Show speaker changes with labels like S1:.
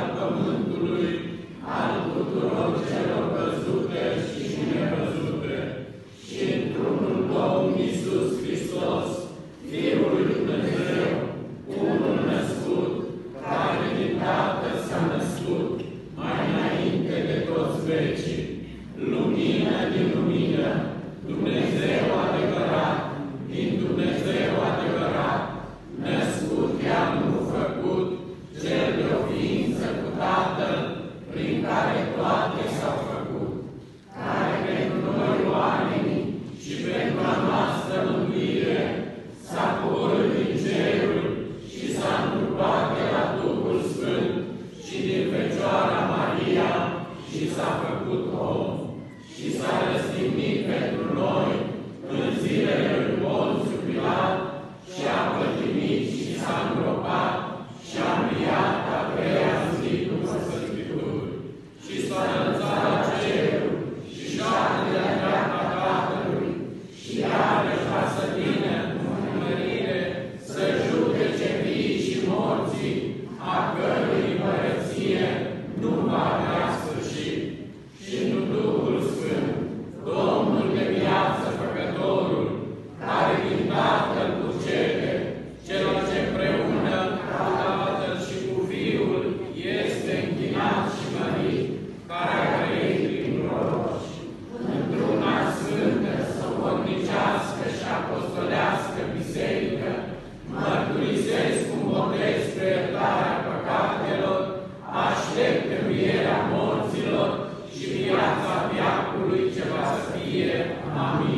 S1: al pământului, al tuturor celor văzute și nevăzute, și într-unul Domn Iisus Hristos, Fiul lui Dumnezeu, unul născut, care din Tatăl s-a născut, mai înainte de toți vecii, lumină din lumină, și s-a făcut om și s-a răstignit pentru noi. ဖြစ်တယ်အမှားမိ